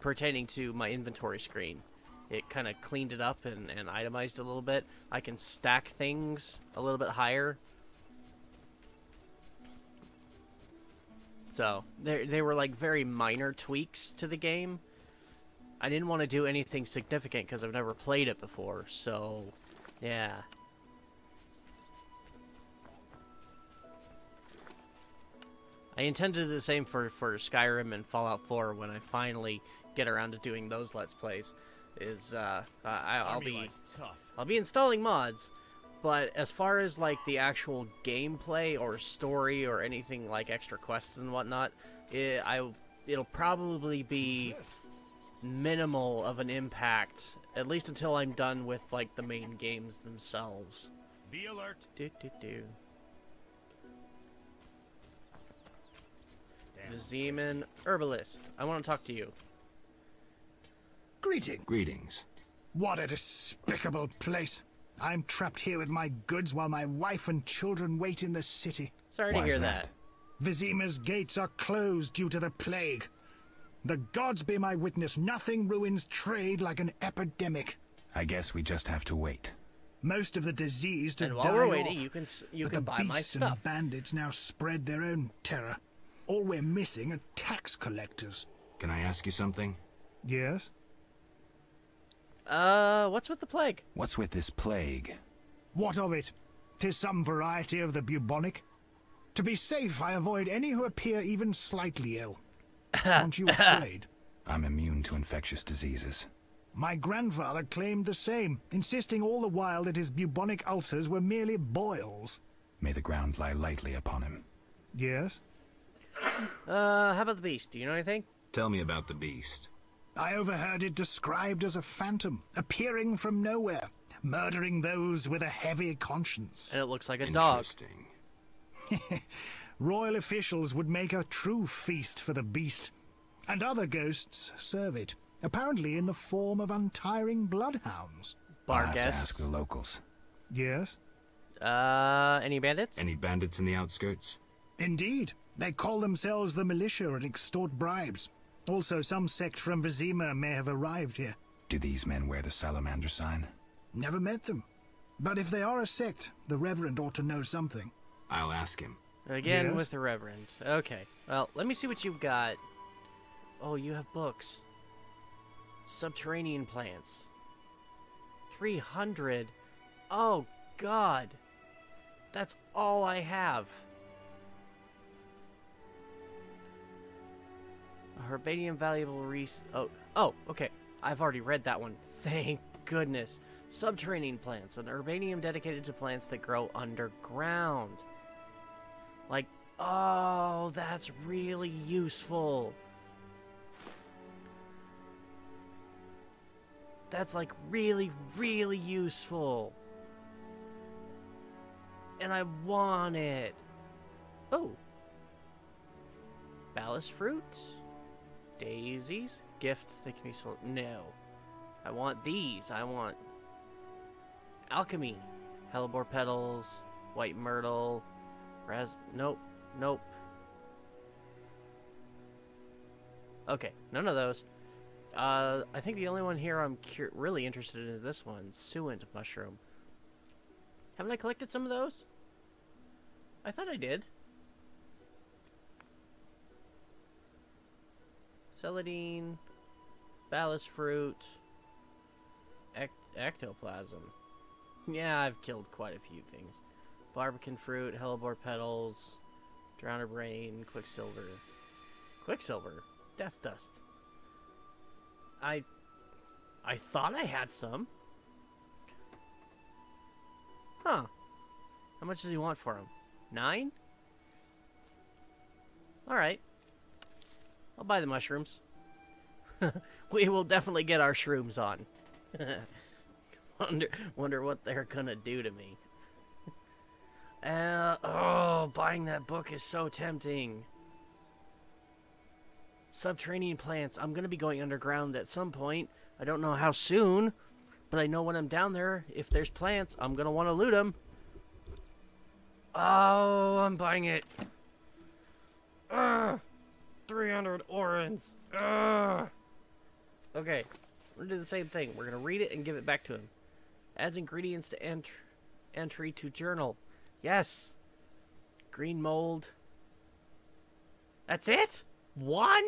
Speaker 1: pertaining to my inventory screen. It kind of cleaned it up and, and itemized a little bit. I can stack things a little bit higher. So, they they were like very minor tweaks to the game. I didn't want to do anything significant because I've never played it before, so yeah. I intend to do the same for, for Skyrim and Fallout 4 when I finally get around to doing those Let's Plays. Is uh, I, I'll
Speaker 2: Army
Speaker 1: be
Speaker 2: tough.
Speaker 1: I'll be installing mods, but as far as like the actual gameplay or story or anything like extra quests and whatnot, it, I it'll probably be minimal of an impact at least until I'm done with like the main games themselves.
Speaker 2: Be alert.
Speaker 1: Do do do. The Zeman Herbalist. I want to talk to you.
Speaker 7: Greeting.
Speaker 3: Greetings.
Speaker 7: What a despicable place. I'm trapped here with my goods while my wife and children wait in the city.
Speaker 1: Sorry
Speaker 3: Why
Speaker 1: to
Speaker 3: is
Speaker 1: hear
Speaker 3: that?
Speaker 1: that.
Speaker 7: Vizima's gates are closed due to the plague. The gods be my witness, nothing ruins trade like an epidemic.
Speaker 3: I guess we just have to wait.
Speaker 7: Most of the diseased have
Speaker 1: And while
Speaker 7: died
Speaker 1: we're waiting,
Speaker 7: off,
Speaker 1: you can you
Speaker 7: but
Speaker 1: can
Speaker 7: the
Speaker 1: buy my
Speaker 7: beasts
Speaker 1: stuff.
Speaker 7: and bandits now spread their own terror. All we're missing are tax collectors.
Speaker 3: Can I ask you something?
Speaker 7: Yes?
Speaker 1: Uh, what's with the plague?
Speaker 3: What's with this plague?
Speaker 7: What of it? Tis some variety of the bubonic. To be safe, I avoid any who appear even slightly ill. Aren't you afraid?
Speaker 3: I'm immune to infectious diseases.
Speaker 7: My grandfather claimed the same, insisting all the while that his bubonic ulcers were merely boils.
Speaker 3: May the ground lie lightly upon him.
Speaker 7: Yes?
Speaker 1: Uh, how about the beast? Do you know anything?
Speaker 3: Tell me about the beast.
Speaker 7: I overheard it described as a phantom, appearing from nowhere, murdering those with a heavy conscience.
Speaker 1: And it looks like a dog.
Speaker 3: Interesting.
Speaker 7: Royal officials would make a true feast for the beast, and other ghosts serve it, apparently in the form of untiring bloodhounds.
Speaker 3: I'll
Speaker 1: Bar
Speaker 3: have to ask
Speaker 1: guests.
Speaker 3: the locals.
Speaker 7: Yes?
Speaker 1: Uh, any bandits?
Speaker 3: Any bandits in the outskirts?
Speaker 7: Indeed. They call themselves the militia and extort bribes. Also, some sect from Vizima may have arrived here.
Speaker 3: Do these men wear the salamander sign?
Speaker 7: Never met them. But if they are a sect, the Reverend ought to know something.
Speaker 3: I'll ask him.
Speaker 1: Again
Speaker 7: Yes?
Speaker 1: with the Reverend. Okay. Well, let me see what you've got. Oh, you have books. Subterranean plants. 300. Oh, God. That's all I have. A Herbarium valuable res. Oh, oh, okay. I've already read that one. Thank goodness. Subterranean plants. An herbarium dedicated to plants that grow underground. Like, oh, that's really useful. That's like really, really useful. And I want it. Oh. Balisse fruit? Daisies? Gifts that can be sold? No. I want these. I want alchemy. Hellebore petals, white myrtle, ras. Nope. Nope. Okay, none of those. Uh, I think the only one here I'm really interested in is this one, sewant mushroom. Haven't I collected some of those? I thought I did. Celandine, balisse fruit, ect- ectoplasm. Yeah, I've killed quite a few things. Berbercane fruit, hellebore petals, drowner brain, quicksilver. Quicksilver? Death dust. I I thought I had some. Huh. How much does he want for him? Nine? Alright. I'll buy the mushrooms. we will definitely get our shrooms on. wonder wonder what they're gonna do to me. Uh, oh, buying that book is so tempting. Subterranean plants. I'm gonna be going underground at some point. I don't know how soon, but I know when I'm down there, if there's plants, I'm gonna want to loot them. Oh, I'm buying it. Ugh. 300 orens. Ugh. Okay, we're gonna do the same thing. We're gonna read it and give it back to him. Adds ingredients to ent- entry to journal. Yes. Green mold. That's it? One?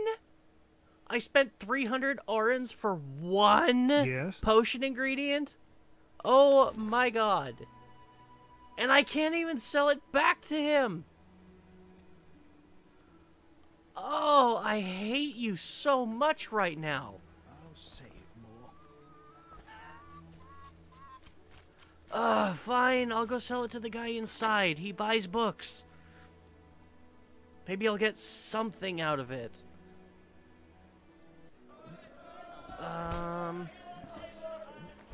Speaker 1: I spent 300 orens for one
Speaker 7: Yes?
Speaker 1: potion ingredient? Oh my god. And I can't even sell it back to him. Oh, I hate you so much right now.
Speaker 7: I'll save more.
Speaker 1: Ugh, fine. I'll go sell it to the guy inside. He buys books. Maybe I'll get something out of it. Um.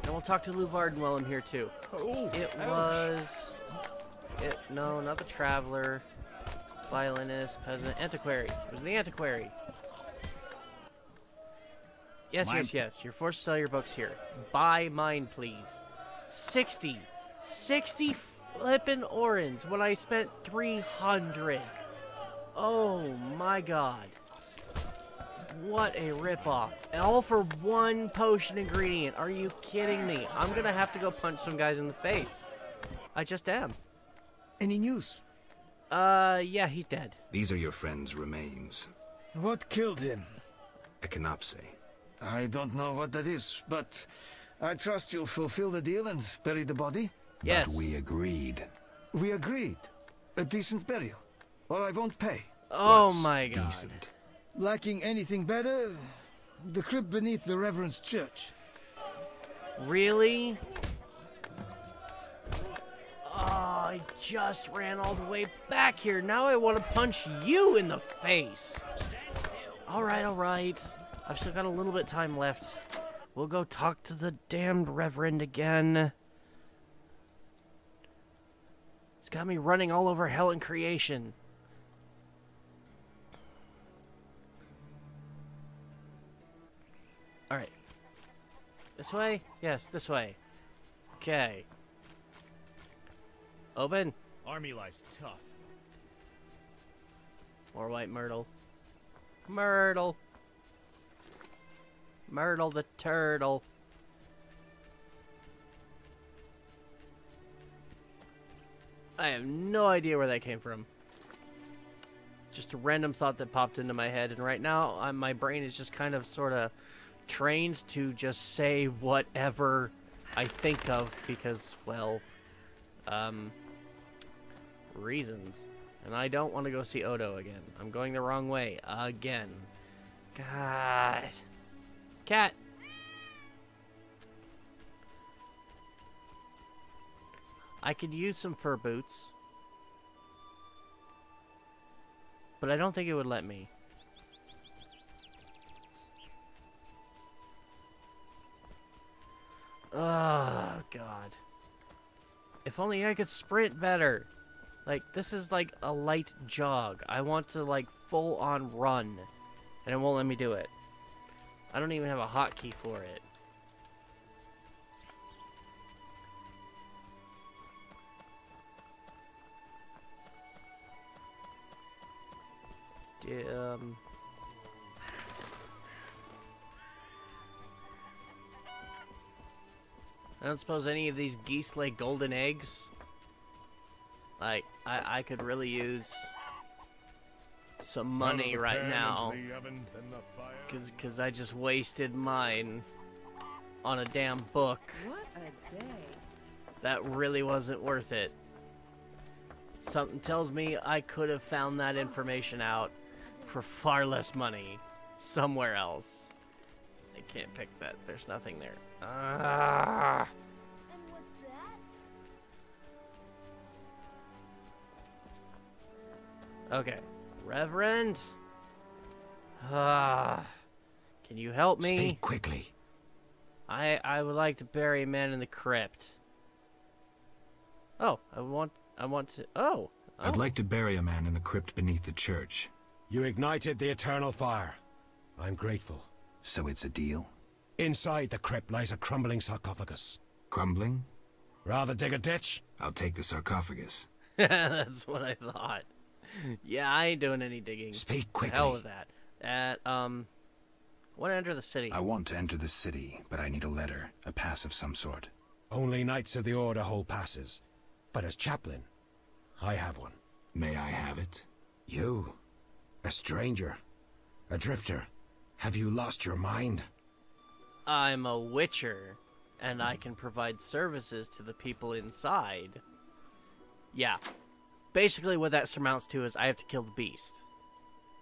Speaker 1: And we'll talk to Leuvaarden while I'm here too.
Speaker 6: Oh,
Speaker 1: It was. It no, not the traveler. Violinist, peasant, antiquary. It was the antiquary. Yes,
Speaker 4: Mine.
Speaker 1: yes, yes. You're forced to sell your books here. Buy mine, please. 60. 60 flippin' orens when I spent 300. Oh my god. what a ripoff. And all for one potion ingredient. Are you kidding me? I'm gonna have to go punch some guys in the face. I just am.
Speaker 6: Any news?
Speaker 1: Uh, yeah, he's dead.
Speaker 3: These are your friend's remains.
Speaker 6: What killed him?
Speaker 3: Echinopsae.
Speaker 6: I don't know what that is, but I trust you'll fulfill the deal and bury the body.
Speaker 1: Yes.
Speaker 3: But we agreed.
Speaker 6: We agreed. A decent burial. Or I won't pay.
Speaker 1: Oh
Speaker 3: What's
Speaker 1: my god.
Speaker 3: Decent.
Speaker 6: Lacking anything better, the crypt beneath the Reverend's church.
Speaker 1: Really? Oh, I just ran all the way back here. Now I want to punch you in the face. Alright, alright. I've still got a little bit time left. We'll go talk to the damned Reverend again. It's got me running all over hell and creation. Alright. This way? Yes, this way. Okay. Open.
Speaker 2: Army life's tough.
Speaker 1: More white myrtle. Myrtle. Myrtle the turtle. I have no idea where that came from. Just a random thought that popped into my head, and right now i my brain is just kind of sort of trained to just say whatever I think of because, well, um, reasons. And I don't want to go see Odo again. I'm going the wrong way again. God. Cat. I could use some fur boots. But I don't think it would let me. Oh, God. If only I could sprint better. Like, this is like a light jog. I want to, like, full on run. And it won't let me do it. I don't even have a hotkey for it. Um. I don't suppose any of these geese lay golden eggs. Like, I, I could really use some money right now. Cause, cause I just wasted mine on a damn book.
Speaker 8: What a day.
Speaker 1: That really wasn't worth it. Something tells me I could have found that information out for far less money somewhere else. I can't pick that. There's nothing there. Ah. Okay. Reverend? Ah. Can you help me?
Speaker 10: Speak quickly.
Speaker 1: I I would like to bury a man in the crypt. Oh, I want I want to Oh.
Speaker 3: I'd like to bury a man in the crypt beneath the church.
Speaker 10: You ignited the eternal fire. I'm grateful.
Speaker 3: So it's a deal?
Speaker 10: Inside the crypt lies a crumbling sarcophagus.
Speaker 3: Crumbling?
Speaker 10: Rather dig a ditch?
Speaker 3: I'll take the sarcophagus.
Speaker 1: That's what I thought. Yeah, I ain't doing any digging.
Speaker 10: Speak
Speaker 1: To Hell with that. At um I want to enter the city.
Speaker 3: I want to enter the city, but I need a letter, a pass of some sort.
Speaker 10: Only Knights of the Order hold passes. But as chaplain, I have one.
Speaker 3: May I have it?
Speaker 10: You, a stranger, a drifter, have you lost your mind?
Speaker 1: I'm a witcher and I can provide services to the people inside. Yeah. Basically what that surmounts to is I have to kill the beast.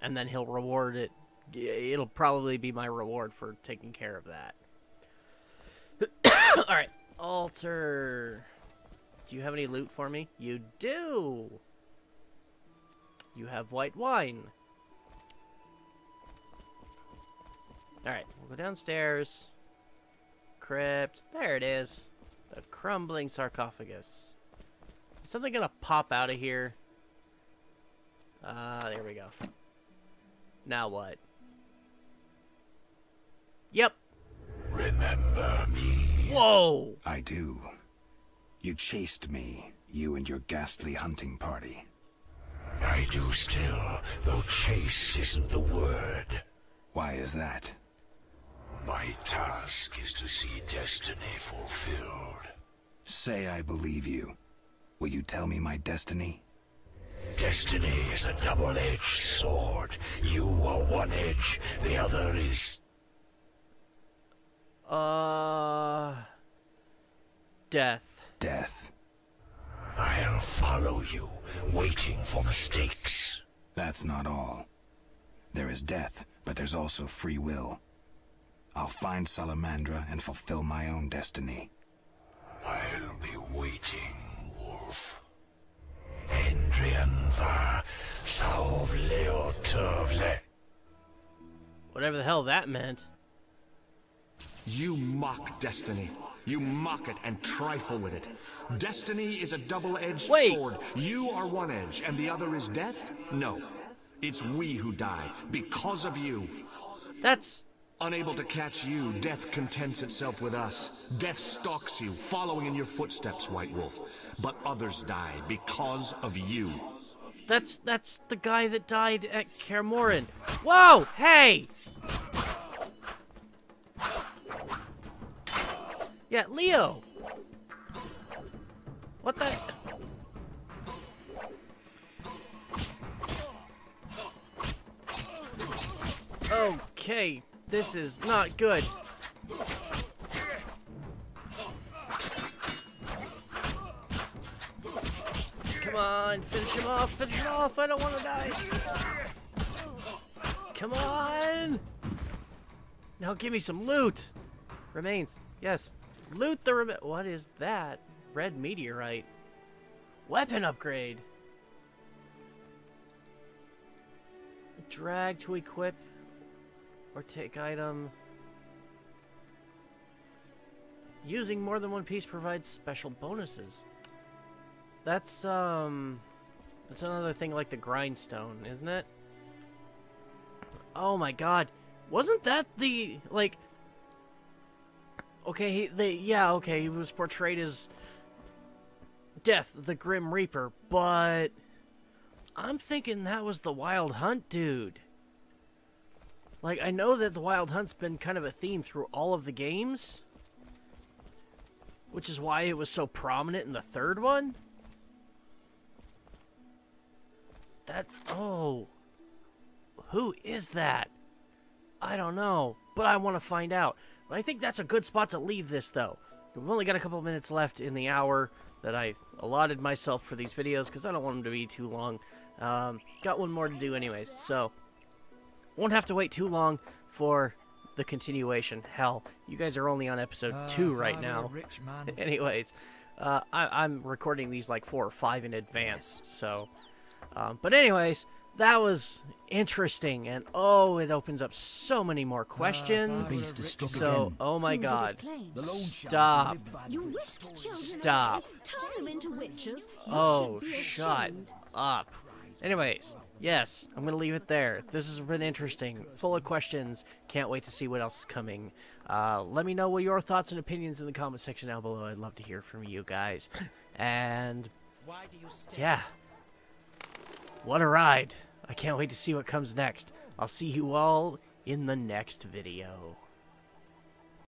Speaker 1: And then he'll reward it. It'll probably be my reward for taking care of that. Alright. Altar. Do you have any loot for me? You do! You have white wine. Alright, we'll go downstairs. Crypt. There it is. The crumbling sarcophagus. Is something gonna pop out of here? Uh, there we go. Now what? Yep.
Speaker 3: Remember me.
Speaker 1: Whoa!
Speaker 3: I do. You chased me, you and your ghastly hunting party.
Speaker 11: I do still, though chase isn't the word.
Speaker 3: Why is that?
Speaker 11: My task is to see destiny fulfilled.
Speaker 3: Say I believe you. Will you tell me my destiny?
Speaker 11: Destiny is a double-edged sword. You are one edge, the other is...
Speaker 1: Uh... Death.
Speaker 3: Death.
Speaker 11: I'll follow you, waiting for mistakes.
Speaker 3: That's not all. There is death, but there's also free will. I'll find Salamandra and fulfill my own destiny.
Speaker 11: I'll be waiting, Wolf. Endrian var sauvleoturvle.
Speaker 1: Whatever the hell that meant.
Speaker 12: You mock destiny. You mock it and trifle with it. Destiny is a double-edged sword. You are one edge, and the other is death? No. It's we who die, because of you.
Speaker 1: That's...
Speaker 12: Unable to catch you, death contents itself with us. Death stalks you, following in your footsteps, White Wolf. But others die because of you.
Speaker 1: That's that's the guy that died at Kaer Morhen. Whoa! Hey! Yeah, Leo. What the? Okay, this is not good. Come on, finish him off, finish him off, I don't want to die. Come on! Now give me some loot! Remains, yes. Loot the rem- What is that? Red meteorite. Weapon upgrade! Drag to equip or take item. Using more than one piece provides special bonuses. That's, um... That's another thing like the grindstone, isn't it? Oh my god. Wasn't that the, like... Okay, he, they, yeah, okay, he was portrayed as... Death, the Grim Reaper, but... I'm thinking that was the Wild Hunt dude. Like, I know that the Wild Hunt's been kind of a theme through all of the games. Which is why it was so prominent in the third one. That's... Oh. Who is that? I don't know, but I want to find out. I think that's a good spot to leave this, though. We've only got a couple minutes left in the hour that I allotted myself for these videos, because I don't want them to be too long. Um, got one more to do anyways, so... Won't have to wait too long for the continuation. Hell, you guys are only on episode
Speaker 2: Uh,
Speaker 1: 2 right
Speaker 2: I were a
Speaker 1: now.
Speaker 2: rich man.
Speaker 1: anyways, uh, I, I'm recording these like four or five in advance, so... Um, but anyways, that was interesting, and oh, it opens up so many more questions.
Speaker 2: The beast is
Speaker 1: so,
Speaker 2: again.
Speaker 1: oh my
Speaker 9: Who did it
Speaker 1: god,
Speaker 9: claim?
Speaker 2: The loan shark
Speaker 1: stop,
Speaker 2: lived by the
Speaker 9: You
Speaker 2: beast.
Speaker 1: Stop.
Speaker 9: turn them into witches. You
Speaker 1: oh,
Speaker 9: be
Speaker 1: shut up. Anyways, yes, I'm gonna leave it there. This has been interesting, full of questions. Can't wait to see what else is coming. Uh, let me know what your thoughts and opinions in the comment section down below. I'd love to hear from you guys. And yeah, what a ride! I can't wait to see what comes next. I'll see you all in the next video.